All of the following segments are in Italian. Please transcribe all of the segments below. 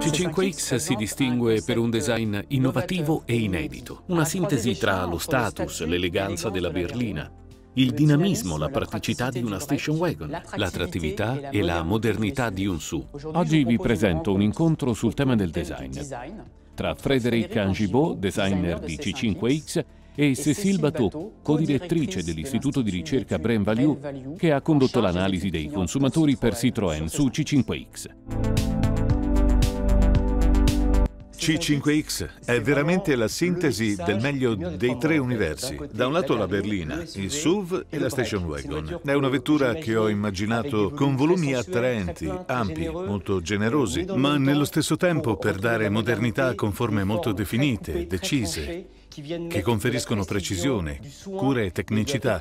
C5X si distingue per un design innovativo e inedito, una sintesi tra lo status, l'eleganza della berlina, il dinamismo, la praticità di una station wagon, l'attrattività e la modernità di un SUV. Oggi vi presento un incontro sul tema del design tra Frédéric Angibaud, designer di C5X, e Cécile Bateau, codirettrice dell'Istituto di ricerca Brain Value, che ha condotto l'analisi dei consumatori per Citroën su C5X. C5X è veramente la sintesi del meglio dei tre universi. Da un lato la berlina, il SUV e la station wagon. È una vettura che ho immaginato con volumi attraenti, ampi, molto generosi, ma nello stesso tempo per dare modernità con forme molto definite, decise, che conferiscono precisione, cura e tecnicità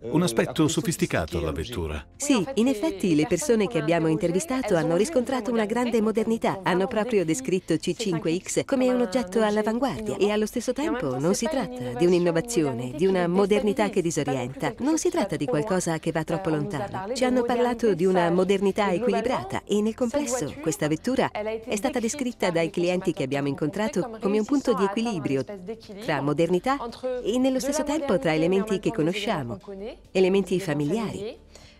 un aspetto sofisticato alla vettura. Sì, in effetti le persone che abbiamo intervistato hanno riscontrato una grande modernità. Hanno proprio descritto C5X come un oggetto all'avanguardia e allo stesso tempo non si tratta di un'innovazione, di una modernità che disorienta. Non si tratta di qualcosa che va troppo lontano. Ci hanno parlato di una modernità equilibrata e nel complesso questa vettura è stata descritta dai clienti che abbiamo incontrato come un punto di equilibrio tra modernità e nello stesso tempo tra elementi che conosciamo elementi familiari,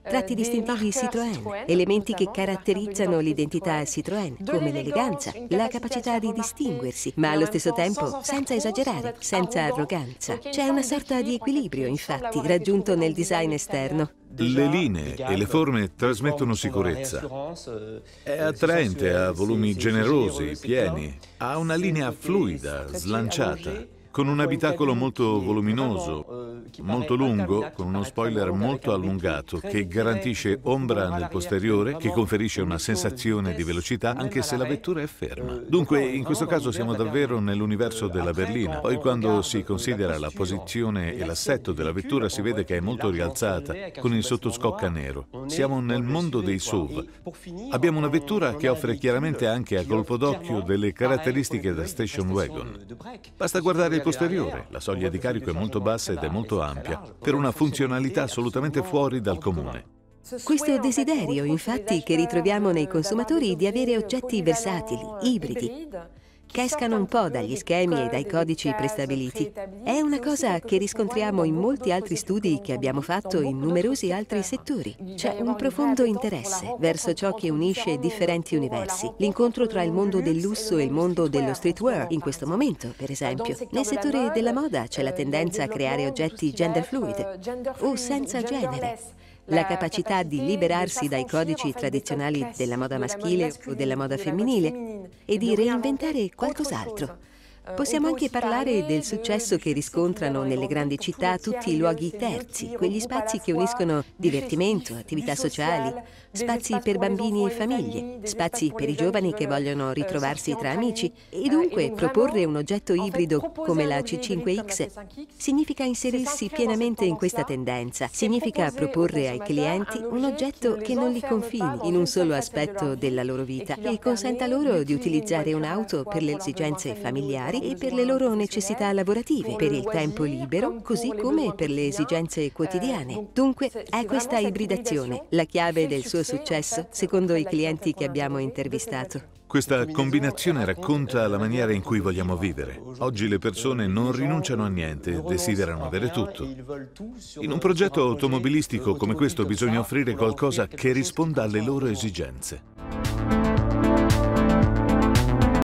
tratti distintivi Citroën, elementi che caratterizzano l'identità Citroën, come l'eleganza, la capacità di distinguersi, ma allo stesso tempo senza esagerare, senza arroganza. C'è una sorta di equilibrio, infatti, raggiunto nel design esterno. Le linee e le forme trasmettono sicurezza. È attraente, ha volumi generosi, pieni, ha una linea fluida, slanciata con un abitacolo molto voluminoso, molto lungo, con uno spoiler molto allungato che garantisce ombra nel posteriore, che conferisce una sensazione di velocità anche se la vettura è ferma. Dunque, in questo caso siamo davvero nell'universo della berlina. Poi quando si considera la posizione e l'assetto della vettura si vede che è molto rialzata, con il sottoscocca nero. Siamo nel mondo dei SUV. Abbiamo una vettura che offre chiaramente anche a colpo d'occhio delle caratteristiche da station wagon. Basta guardare il posteriore. La soglia di carico è molto bassa ed è molto ampia, per una funzionalità assolutamente fuori dal comune. Questo desiderio, infatti, che ritroviamo nei consumatori di avere oggetti versatili, ibridi, che escano un po' dagli schemi e dai codici prestabiliti. È una cosa che riscontriamo in molti altri studi che abbiamo fatto in numerosi altri settori. C'è un profondo interesse verso ciò che unisce differenti universi. L'incontro tra il mondo del lusso e il mondo dello streetwear, in questo momento, per esempio. Nel settore della moda c'è la tendenza a creare oggetti gender fluid o senza genere la capacità di liberarsi dai codici tradizionali della moda maschile o della moda femminile e di reinventare qualcos'altro. Possiamo anche parlare del successo che riscontrano nelle grandi città tutti i luoghi terzi, quegli spazi che uniscono divertimento, attività sociali, spazi per bambini e famiglie, spazi per i giovani che vogliono ritrovarsi tra amici. e dunque proporre un oggetto ibrido come la C5X significa inserirsi pienamente in questa tendenza, significa proporre ai clienti un oggetto che non li confini in un solo aspetto della loro vita e consenta loro di utilizzare un'auto per le esigenze familiari e per le loro necessità lavorative, per il tempo libero, così come per le esigenze quotidiane. Dunque è questa ibridazione la chiave del suo successo, secondo i clienti che abbiamo intervistato. Questa combinazione racconta la maniera in cui vogliamo vivere. Oggi le persone non rinunciano a niente, desiderano avere tutto. In un progetto automobilistico come questo bisogna offrire qualcosa che risponda alle loro esigenze.